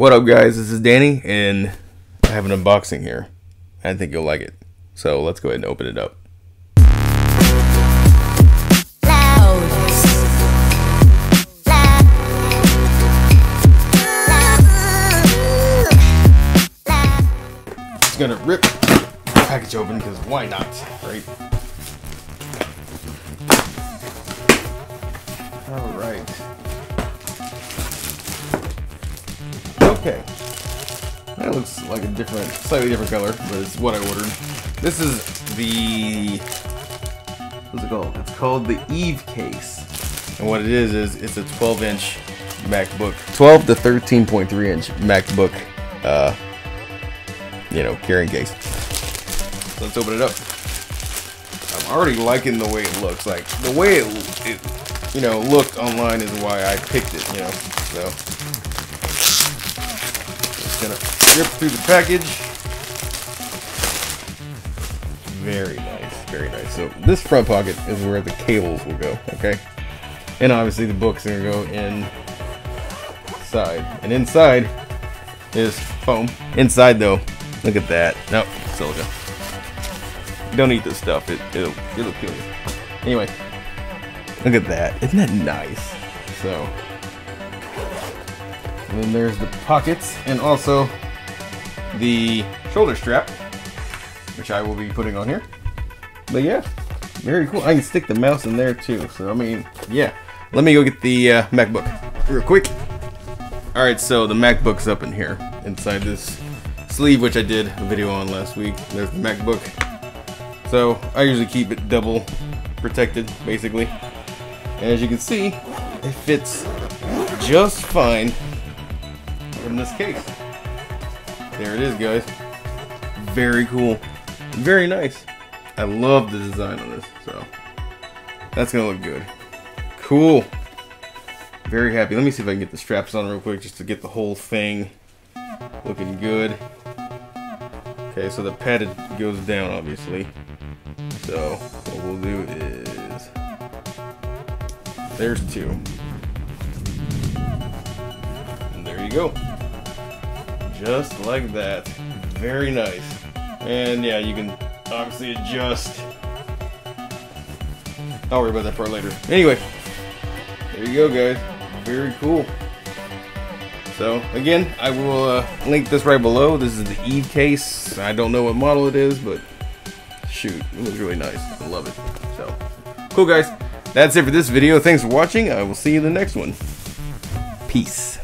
What up guys, this is Danny and I have an unboxing here. I think you'll like it. So let's go ahead and open it up. Just gonna rip the package open because why not, right? Alright. Okay. That looks like a different, slightly different color, but it's what I ordered. This is the, what's it called? It's called the Evecase. And what it is, is it's a 12 inch MacBook, 12 to 13.3 inch MacBook, uh, you know, carrying case. So let's open it up. I'm already liking the way it looks. Like, the way it, it you know, looked online is why I picked it, you know, so rip through the package. Very nice, very nice. So this front pocket is where the cables will go, okay? And obviously the book's are gonna go inside. And inside is foam. Inside though, look at that. Nope, silica. Don't eat this stuff, it, it'll, it'll kill you. Anyway, look at that. Isn't that nice? So, and then there's the pockets and also the shoulder strap, which I will be putting on here. But yeah, very cool. I can stick the mouse in there too. So, I mean, yeah. Let me go get the uh, MacBook real quick. Alright, so the MacBook's up in here inside this sleeve, which I did a video on last week. There's the MacBook. So, I usually keep it double protected, basically. And as you can see, it fits just fine in this case. There it is, guys. Very cool. Very nice. I love the design on this, so that's gonna look good. Cool. Very happy. Let me see if I can get the straps on real quick just to get the whole thing looking good. Okay, so the padded goes down, obviously. So what we'll do is there's two. And there you go. Just like that. Very nice. And yeah, you can obviously adjust. I'll worry about that part later. Anyway, there you go, guys. Very cool. So, again, I will uh, link this right below. This is the Evecase. I don't know what model it is, but shoot, it looks really nice. I love it. So, cool, guys. That's it for this video. Thanks for watching. I will see you in the next one. Peace.